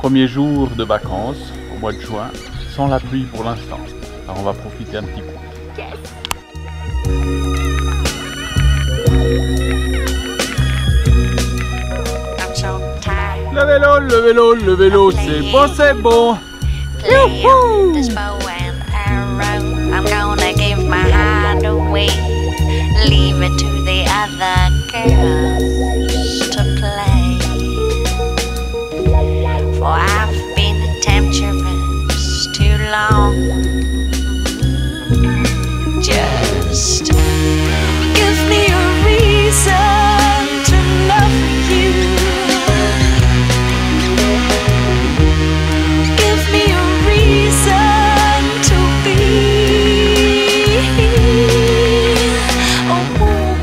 Premier jour de vacances au mois de juin, sans la pluie pour l'instant. Alors on va profiter un petit peu. Le vélo, le vélo, le vélo, c'est bon, c'est bon. I'm gonna give my heart away. Leave it to the other girls Give me a reason to love you. Give me a reason to be a woman.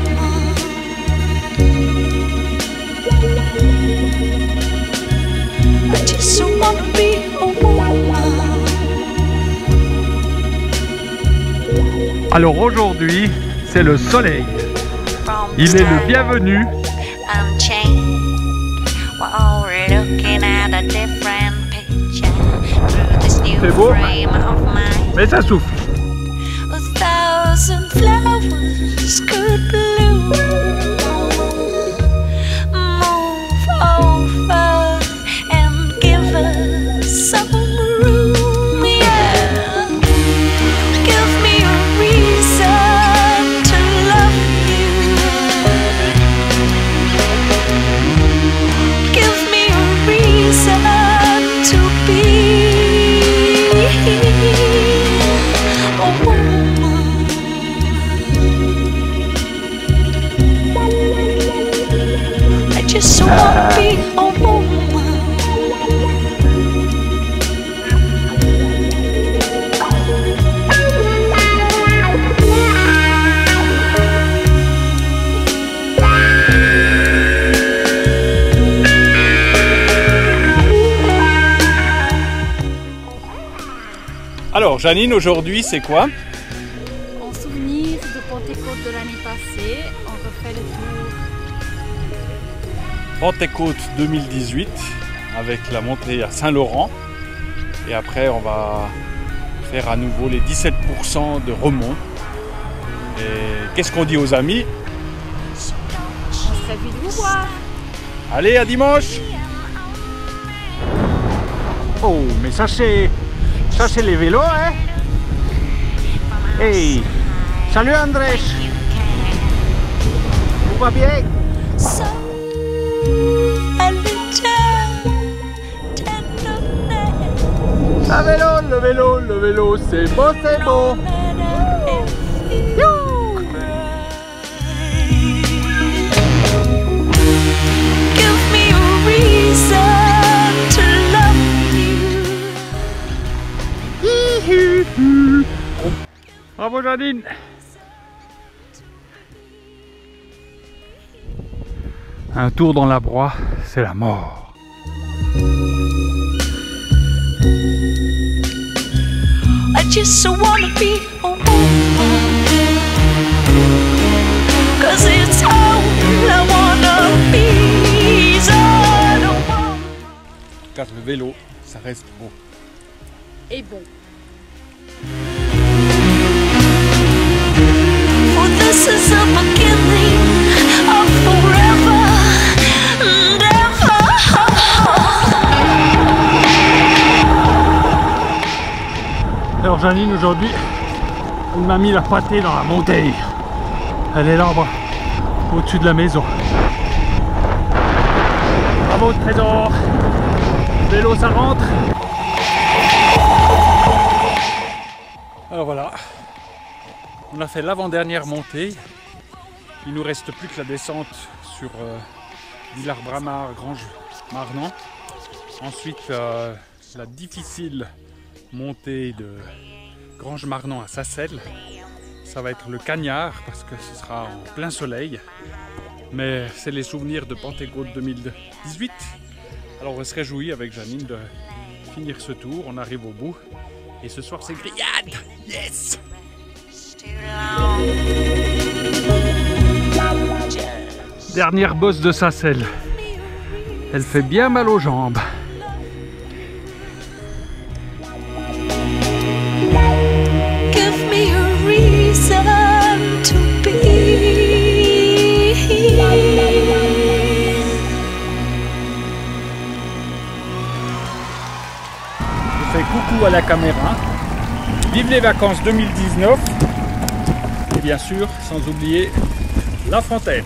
I just wanna be a woman. Alors aujourd'hui, c'est le soleil. Il est le bienvenu. C'est beau. mind. Mais ça souffle. Alors Janine, aujourd'hui c'est quoi En souvenir de Pentecôte de l'année passée, on refait le tour. Pentecôte 2018 avec la montée à Saint-Laurent. Et après on va faire à nouveau les 17% de remont. Et qu'est-ce qu'on dit aux amis On serait vite vous voir. Allez, à dimanche Oh, mais ça c'est... Ça c'est les vélos, hein Hey Salut Andrés Tout va bien. So a little tenderness. Un vélo, le vélo, le vélo, c'est bon, c'est bon Bravo Un tour dans la broie, c'est la mort. I just wanna be a woman. Cause it's all I wanna be. Is all I want. Car le vélo, ça reste beau. Et bon. Alors Janine aujourd'hui, elle m'a mis la pâtée dans la montée. Elle est là-bas, au-dessus de la maison. Bravo trésor Vélo ça rentre Alors voilà, on a fait l'avant-dernière montée. Il nous reste plus que la descente sur euh, Villars-Bramard, Grange-Marnan. Ensuite euh, la difficile montée de Grange-Marnan à Sassel. Ça va être le cagnard parce que ce sera en plein soleil. Mais c'est les souvenirs de Pentecôte 2018. Alors on se réjouit avec Janine de finir ce tour. On arrive au bout. Et ce soir c'est grillade Yes. Dernière bosse de sa selle. Elle fait bien mal aux jambes. coucou à la caméra. Vive les vacances 2019 et bien sûr sans oublier la fontaine.